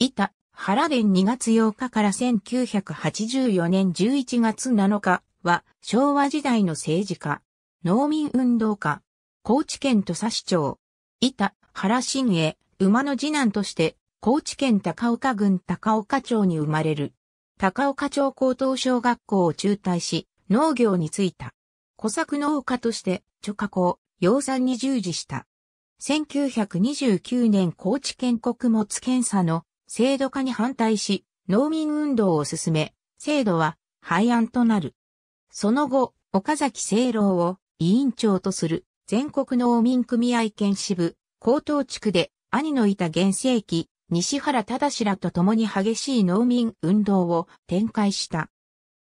板、原田2月8日から1984年11月7日は昭和時代の政治家、農民運動家、高知県土佐市長、板、原新栄、馬の次男として、高知県高岡郡高岡町に生まれる。高岡町高等小学校を中退し、農業に就いた。小作農家として、貯加工、養蚕に従事した。1929年高知県穀物検査の制度化に反対し、農民運動を進め、制度は廃案となる。その後、岡崎清郎を委員長とする全国農民組合県支部、高等地区で兄のいた現世紀、西原忠らと共に激しい農民運動を展開した。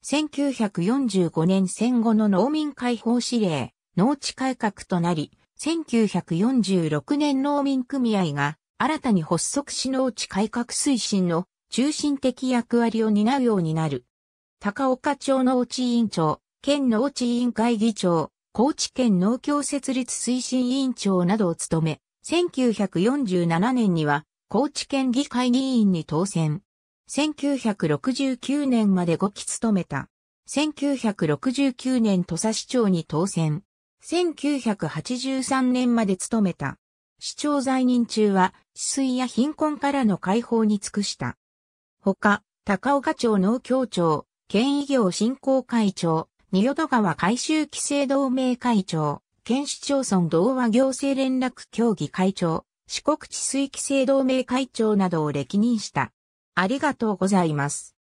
1945年戦後の農民解放指令、農地改革となり、1946年農民組合が新たに発足し農地改革推進の中心的役割を担うようになる。高岡町農地委員長、県農地委員会議長、高知県農協設立推進委員長などを務め、1947年には高知県議会議員に当選。1969年まで5期務めた。1969年土佐市長に当選。1983年まで務めた。市長在任中は、水や貧困からの解放に尽くした。他、高岡町農協長、県医業振興会長、仁淀川改修規制同盟会長、県市町村同和行政連絡協議会長、四国治水規制同盟会長などを歴任した。ありがとうございます。